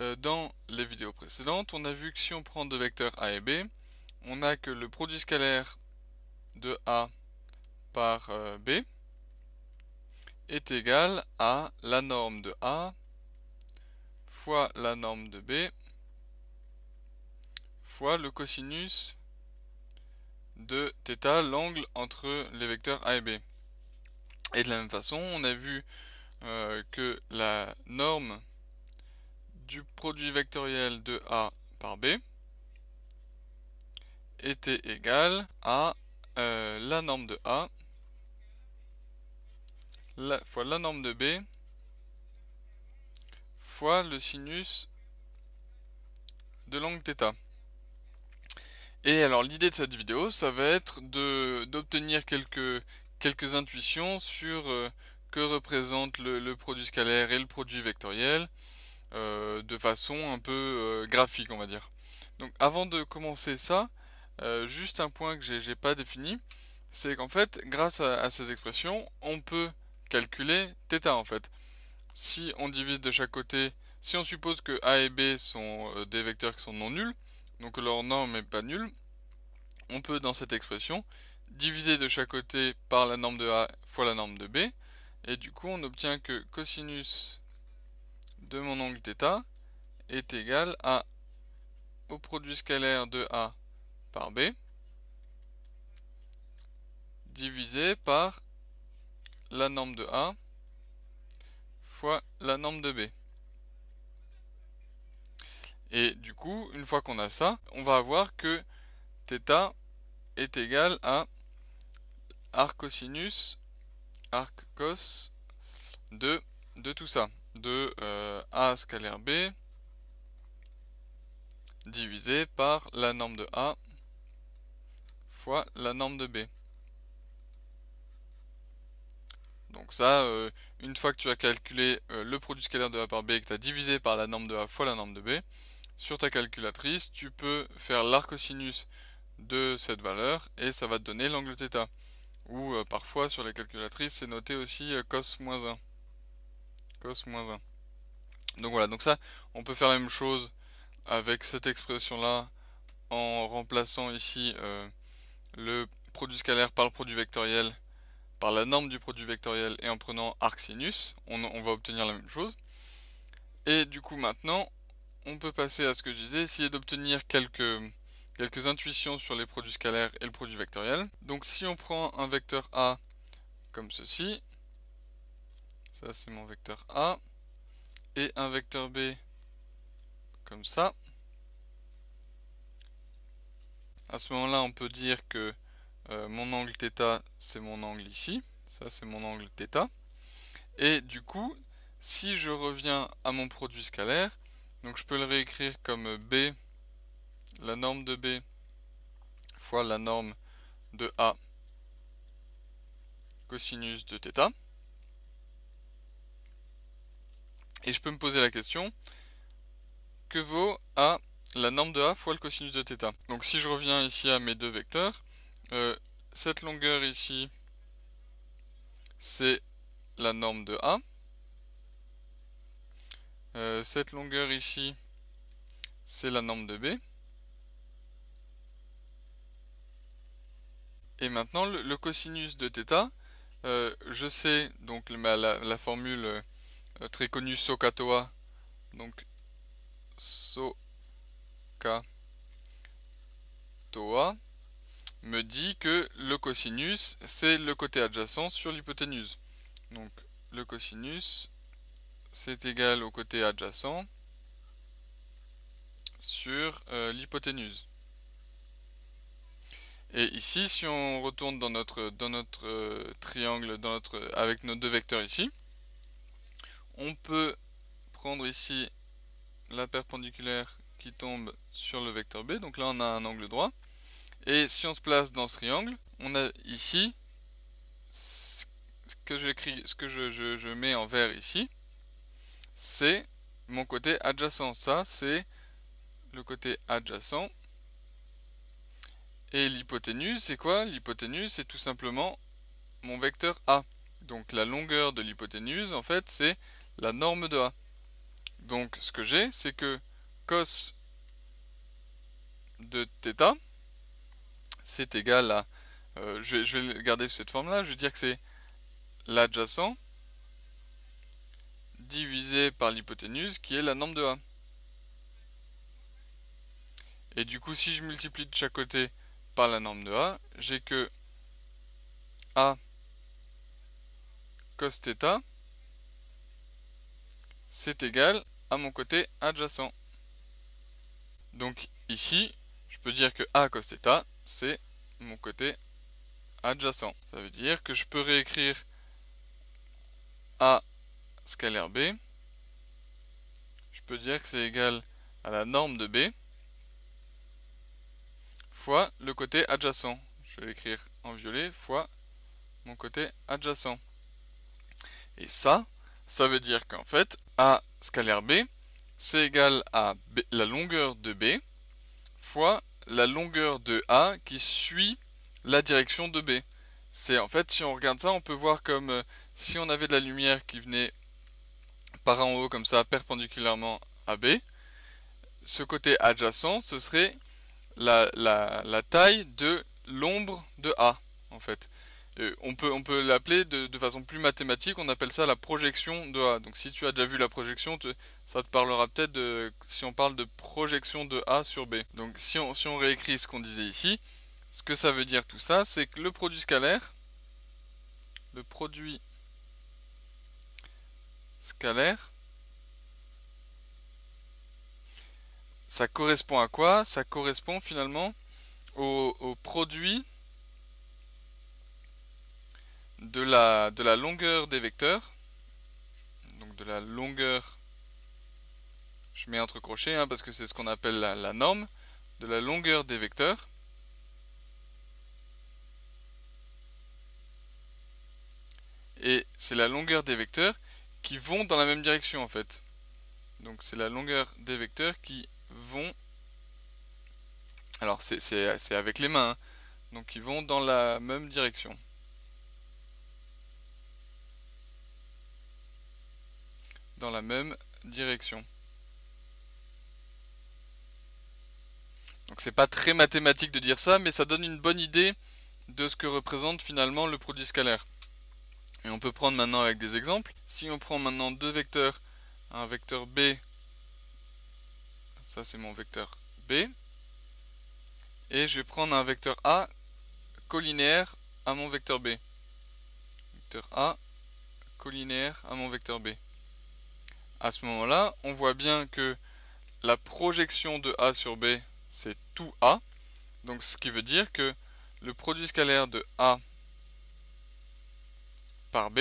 euh, dans les vidéos précédentes, on a vu que si on prend deux vecteurs A et B, on a que le produit scalaire de A par euh, B est égal à la norme de A fois la norme de B fois le cosinus de θ, l'angle entre les vecteurs A et B. Et de la même façon, on a vu euh, que la norme du produit vectoriel de A par B était égale à euh, la norme de A fois la norme de B fois le sinus de l'angle θ. Et alors l'idée de cette vidéo, ça va être d'obtenir quelques, intuitions sur euh, que représente le, produit scalaire et le produit vectoriel de façon un peu euh, graphique on va dire. Donc avant de commencer ça, juste un point que j'ai pas défini, c'est qu'en fait grâce à, à, ces expressions, on peut calculer θ en fait. Si on divise de chaque côté, si on suppose que A et B sont des vecteurs qui sont non nuls, donc leur norme n'est pas nulle, on peut dans cette expression diviser de chaque côté par la norme de A fois la norme de B, et du coup on obtient que cosinus de mon angle θ est égal à au produit scalaire de A par B divisé par la norme de A fois la norme de B. Et du coup, une fois qu'on a ça, on va avoir que θ est égal à arc cosinus arc cos de, de tout ça, de euh, A scalaire B divisé par la norme de A fois la norme de B. Donc ça, euh, une fois que tu as calculé euh, le produit scalaire de A par B et que tu as divisé par la norme de A fois la norme de B, sur ta calculatrice, tu peux faire l'arcosinus de cette valeur et ça va te donner l'angle θ. Ou parfois sur les calculatrices c'est noté aussi cos moins 1. Cos moins 1. Donc voilà, donc ça, on peut faire la même chose avec cette expression là en remplaçant ici le produit scalaire par le produit vectoriel par la norme du produit vectoriel et en prenant arc sinus, on, va obtenir la même chose. Et du coup maintenant, on peut passer à ce que je disais, essayer d'obtenir quelques, quelques intuitions sur les produits scalaires et le produit vectoriel. Donc si on prend un vecteur A comme ceci, ça c'est mon vecteur A, et un vecteur B comme ça, à ce moment-là on peut dire que euh, mon angle θ c'est mon angle ici, ça c'est mon angle θ. Et du coup, si je reviens à mon produit scalaire, donc je peux le réécrire comme B, la norme de B fois la norme de A cosinus de θ. Et je peux me poser la question, que vaut A la norme de A fois le cosinus de θ? Donc si je reviens ici à mes deux vecteurs, euh, cette longueur ici, c'est la norme de A. Euh, cette longueur ici, c'est la norme de B. Et maintenant, le, cosinus de θ, euh, je sais, donc la, la, formule très connue SOHCAHTOA, donc SOHCAHTOA, me dit que le cosinus, c'est le côté adjacent sur l'hypoténuse. Donc le cosinus, c'est égal au côté adjacent sur euh, l'hypoténuse. Et ici, si on retourne dans notre, euh, triangle avec nos deux vecteurs ici, on peut prendre ici la perpendiculaire qui tombe sur le vecteur B. Donc là, on a un angle droit. Et si on se place dans ce triangle, on a ici ce que que je, mets en vert ici, c'est mon côté adjacent. Ça, c'est le côté adjacent. Et l'hypoténuse, c'est quoi? L'hypoténuse, c'est tout simplement mon vecteur A. Donc la longueur de l'hypoténuse, en fait, c'est la norme de A. Donc ce que j'ai, c'est que cos de θ, c'est égal à... Euh, je, vais, je vais le garder sous cette forme-là, je vais dire que c'est l'adjacent divisé par l'hypoténuse qui est la norme de A. Et du coup, si je multiplie de chaque côté par la norme de A, j'ai que A cos θ c'est égal à mon côté adjacent. Donc ici, je peux dire que A cos c'est mon côté adjacent. Ça veut dire que je peux réécrire A scalaire B. Je peux dire que c'est égal à la norme de B fois le côté adjacent. Je vais l'écrire en violet fois mon côté adjacent. Et ça, ça veut dire qu'en fait, A scalaire B, c'est égal à la longueur de B fois la longueur de A qui suit la direction de B. C'est en fait, si on regarde ça, on peut voir comme euh, si on avait de la lumière qui venait par en haut comme ça, perpendiculairement à B. Ce côté adjacent, ce serait la, la, taille de l'ombre de A, en fait. On peut, on peut l'appeler de, façon plus mathématique, on appelle ça la projection de A. Donc si tu as déjà vu la projection, ça te parlera peut-être de, si on parle de projection de A sur B. Donc si on, si on réécrit ce qu'on disait ici, ce que ça veut dire tout ça, c'est que le produit scalaire, le produit scalaire, ça correspond à quoi? Ça correspond finalement au, produit de la, de la longueur des vecteurs. Donc de la longueur, je mets entre crochets hein, parce que c'est ce qu'on appelle la, norme, de la longueur des vecteurs. Et c'est la longueur des vecteurs qui vont dans la même direction en fait. Donc c'est la longueur des vecteurs qui vont... Alors c'est avec les mains, hein. donc ils vont dans la même direction. Dans la même direction. Donc c'est pas très mathématique de dire ça, mais ça donne une bonne idée de ce que représente finalement le produit scalaire. Et on peut prendre maintenant avec des exemples. Si on prend maintenant deux vecteurs, un vecteur B ça c'est mon vecteur B. Et je vais prendre un vecteur A collinéaire à mon vecteur B. Vecteur A collinéaire à mon vecteur B. À ce moment-là, on voit bien que la projection de A sur B, c'est tout A. Donc ce qui veut dire que le produit scalaire de A par B,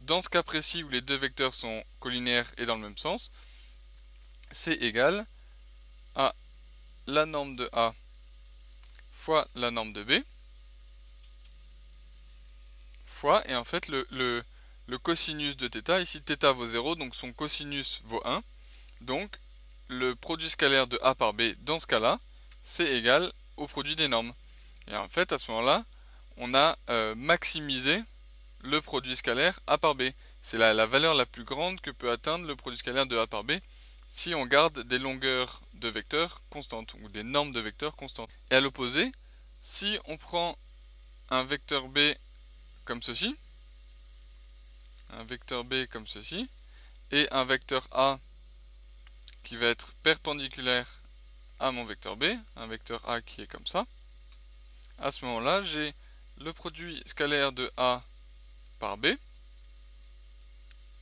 dans ce cas précis où les deux vecteurs sont collinéaires et dans le même sens, c'est égal à la norme de A fois la norme de B fois, et en fait le, le, le cosinus de θ, ici θ vaut 0, donc son cosinus vaut 1, donc le produit scalaire de A par B dans ce cas-là, c'est égal au produit des normes. Et en fait, à ce moment-là, on a euh, maximisé le produit scalaire A par B. C'est la, la valeur la plus grande que peut atteindre le produit scalaire de A par B si on garde des longueurs de vecteurs constantes ou des normes de vecteurs constantes. Et à l'opposé, si on prend un vecteur B comme ceci, un vecteur B comme ceci, et un vecteur A qui va être perpendiculaire à mon vecteur B, un vecteur A qui est comme ça, à ce moment-là, j'ai le produit scalaire de A par B,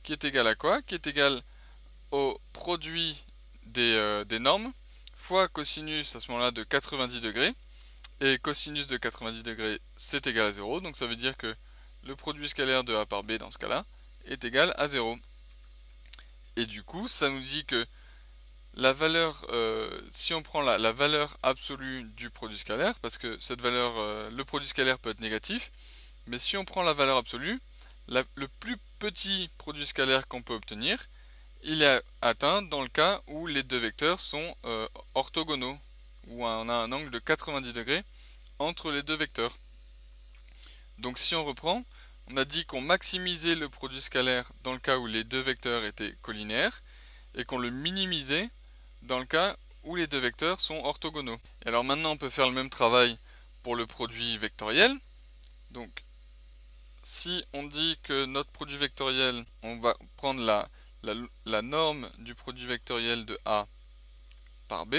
qui est égal à quoi? Qui est égal au produit euh, des, normes fois cosinus à ce moment-là de 90 degrés. Et cosinus de 90 degrés, c'est égal à 0. Donc ça veut dire que le produit scalaire de A par B dans ce cas-là est égal à 0. Et du coup, ça nous dit que la valeur, euh, si on prend la, valeur absolue du produit scalaire, parce que cette valeur, euh, le produit scalaire peut être négatif, mais si on prend la valeur absolue, le plus petit produit scalaire qu'on peut obtenir, il est atteint dans le cas où les deux vecteurs sont euh, orthogonaux, où on a un angle de 90 degrés entre les deux vecteurs. Donc si on reprend, on a dit qu'on maximisait le produit scalaire dans le cas où les deux vecteurs étaient collinéaires, et qu'on le minimisait dans le cas où les deux vecteurs sont orthogonaux. Et alors maintenant on peut faire le même travail pour le produit vectoriel. Donc si on dit que notre produit vectoriel, on va prendre la, la, norme du produit vectoriel de A par B,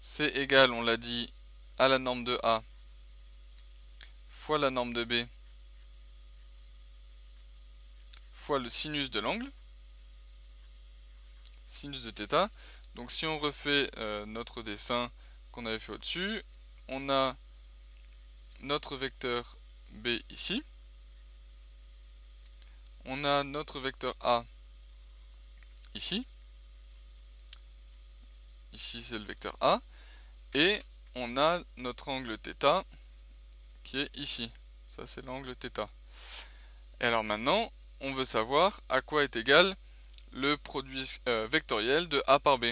c'est égal, on l'a dit, à la norme de A fois la norme de B. Fois le sinus de l'angle, sinus de θ. Donc si on refait euh, notre dessin qu'on avait fait au-dessus, on a notre vecteur B ici, on a notre vecteur A ici, ici c'est le vecteur A, et on a notre angle θ qui est ici. Ça, c'est l'angle θ. Et alors maintenant, on veut savoir à quoi est égal le produit euh, vectoriel de A par B.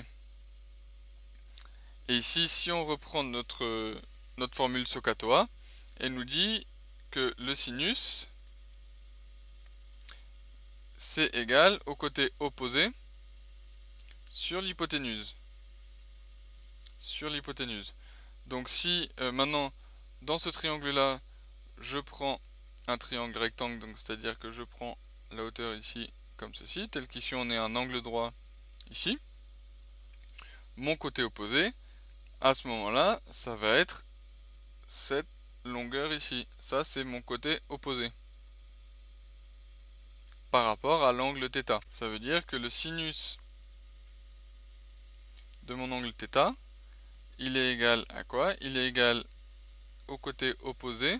Et ici, si on reprend notre, notre formule SOHCAHTOA, elle nous dit que le sinus, c'est égal au côté opposé sur l'hypoténuse. Sur l'hypoténuse. Donc si euh, maintenant dans ce triangle-là, je prends un triangle rectangle, c'est-à-dire que je prends la hauteur ici comme ceci, tel qu'ici on est un angle droit ici. Mon côté opposé, à ce moment-là, ça va être cette longueur ici. Ça, c'est mon côté opposé par rapport à l'angle θ. Ça veut dire que le sinus de mon angle θ, il est égal à quoi? Il est égal au côté opposé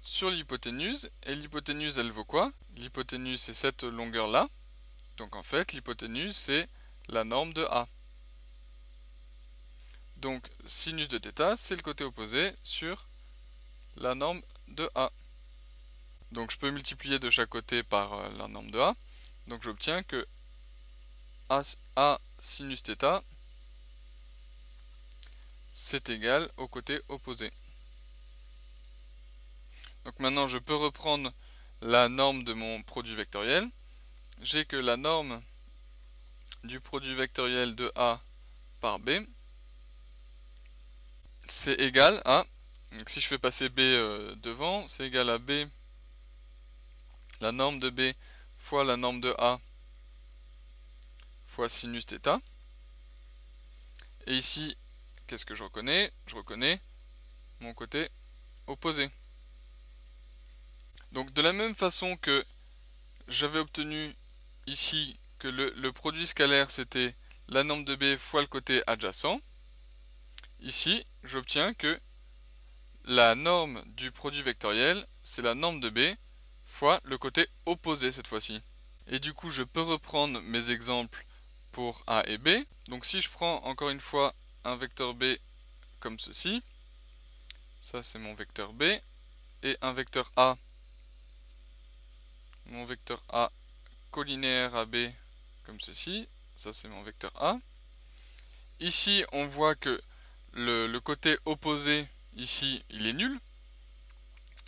sur l'hypoténuse. Et l'hypoténuse, elle vaut quoi? L'hypoténuse, c'est cette longueur-là. Donc en fait, l'hypoténuse, c'est la norme de A. Donc sinus de θ, c'est le côté opposé sur la norme de A. Donc je peux multiplier de chaque côté par euh, la norme de A. Donc j'obtiens que A, A sinus θ, c'est égal au côté opposé. Donc maintenant, je peux reprendre la norme de mon produit vectoriel. J'ai que la norme du produit vectoriel de A par B, c'est égal à, donc si je fais passer B euh, devant, c'est égal à B, la norme de B fois la norme de A fois sinus. Et ici, qu'est-ce que je reconnais? Je reconnais mon côté opposé. Donc de la même façon que j'avais obtenu ici que le, produit scalaire c'était la norme de B fois le côté adjacent, ici j'obtiens que la norme du produit vectoriel c'est la norme de B fois le côté opposé cette fois-ci. Et du coup je peux reprendre mes exemples pour A et B. Donc si je prends encore une fois un vecteur B comme ceci, ça c'est mon vecteur B, et un vecteur A mon vecteur A collinaire à B comme ceci. Ça, c'est mon vecteur A. Ici, on voit que le, côté opposé, ici, il est nul.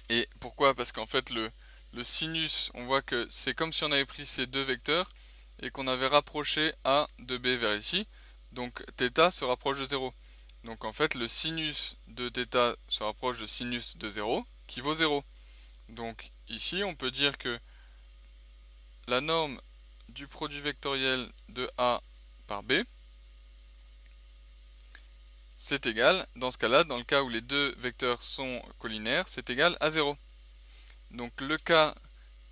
Et pourquoi? Parce qu'en fait, le, le sinus, on voit que c'est comme si on avait pris ces deux vecteurs et qu'on avait rapproché A de B vers ici. Donc, θ se rapproche de 0. Donc, en fait, le sinus de θ se rapproche de sinus de 0, qui vaut 0. Donc, ici, on peut dire que la norme du produit vectoriel de A par B, c'est égal, dans ce cas-là, dans le cas où les deux vecteurs sont collinaires, c'est égal à 0. Donc le cas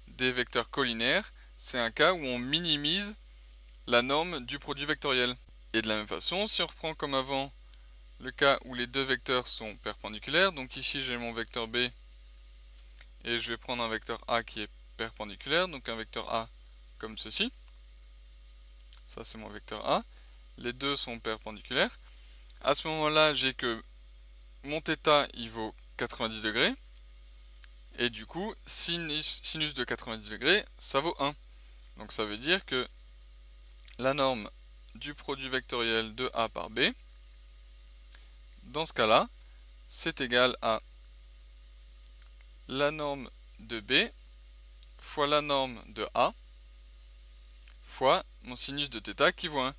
des vecteurs collinaires, c'est un cas où on minimise la norme du produit vectoriel. Et de la même façon, si on reprend comme avant le cas où les deux vecteurs sont perpendiculaires, donc ici j'ai mon vecteur B et je vais prendre un vecteur A qui est perpendiculaire, donc un vecteur A comme ceci. Ça c'est mon vecteur A. Les deux sont perpendiculaires. À ce moment-là, j'ai que mon θ il vaut 90 degrés. Et du coup, sinus, de 90 degrés, ça vaut 1. Donc ça veut dire que la norme du produit vectoriel de A par B, dans ce cas-là, c'est égal à la norme de B fois la norme de A fois mon sinus de θ qui vaut 1.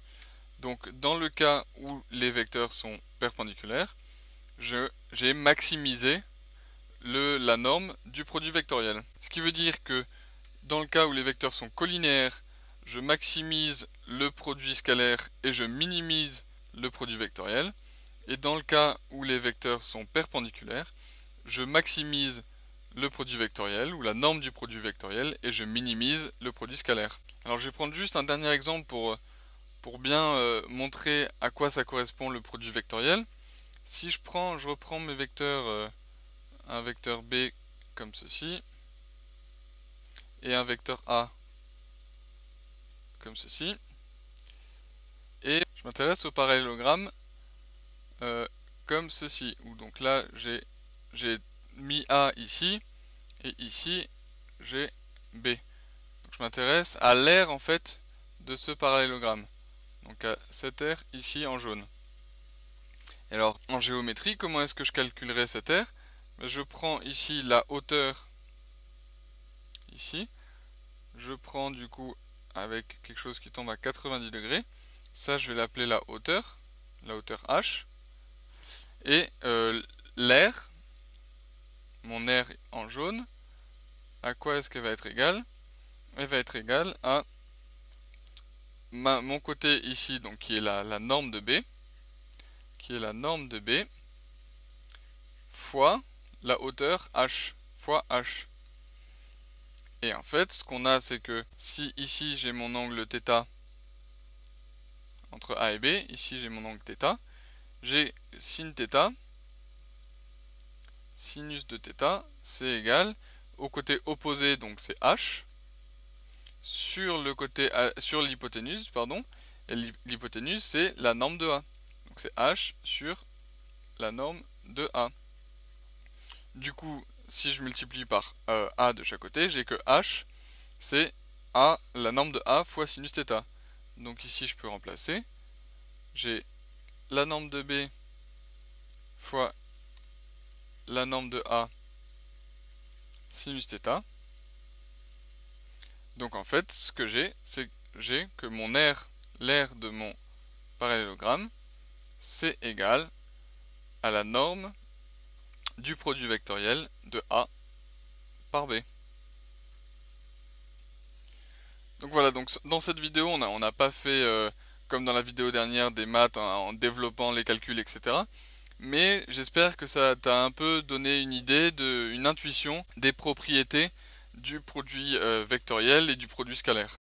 Donc dans le cas où les vecteurs sont perpendiculaires, j'ai maximisé le, la norme du produit vectoriel. Ce qui veut dire que dans le cas où les vecteurs sont collinéaires, je maximise le produit scalaire et je minimise le produit vectoriel. Et dans le cas où les vecteurs sont perpendiculaires, je maximise le produit vectoriel ou la norme du produit vectoriel et je minimise le produit scalaire. Alors je vais prendre juste un dernier exemple pour, pour bien euh, montrer à quoi ça correspond le produit vectoriel. Si je prends, je reprends mes vecteurs, euh, un vecteur B comme ceci et un vecteur A comme ceci. Et je m'intéresse au parallélogramme euh, comme ceci. Donc là j'ai mis A ici et ici j'ai B. Donc je m'intéresse à l'air en fait de ce parallélogramme. Donc à cette aire ici en jaune. Et alors en géométrie, comment est-ce que je calculerai cette aire ben, Je prends ici la hauteur ici. Je prends du coup avec quelque chose qui tombe à 90 degrés. Ça, je vais l'appeler la hauteur, la hauteur h. Et euh, l'air, mon air en jaune, à quoi est-ce qu'elle va être égale Elle va être égale à mon côté ici, donc qui est la, la norme de B, qui est la norme de B, fois la hauteur h, fois h. Et en fait, ce qu'on a, c'est que si ici j'ai mon angle θ entre A et B, ici j'ai mon angle θ, j'ai sin θ, sinus de θ, c'est égal au côté opposé, donc c'est h, sur le côté sur l'hypoténuse, pardon, et l'hypoténuse c'est la norme de A. Donc c'est h sur la norme de A. Du coup, si je multiplie par euh, A de chaque côté, j'ai que H, c'est A, la norme de A fois sinus θ. Donc ici, je peux remplacer. J'ai la norme de B fois la norme de A sinus. Donc en fait, ce que j'ai, c'est j'ai que mon air, l'air de mon parallélogramme, c'est égal à la norme du produit vectoriel de A par B. Donc voilà, donc dans cette vidéo, on n'a pas fait, euh, comme dans la vidéo dernière, des maths en, développant les calculs, etc. Mais j'espère que ça t'a un peu donné une idée, une intuition des propriétés du produit euh, vectoriel et du produit scalaire.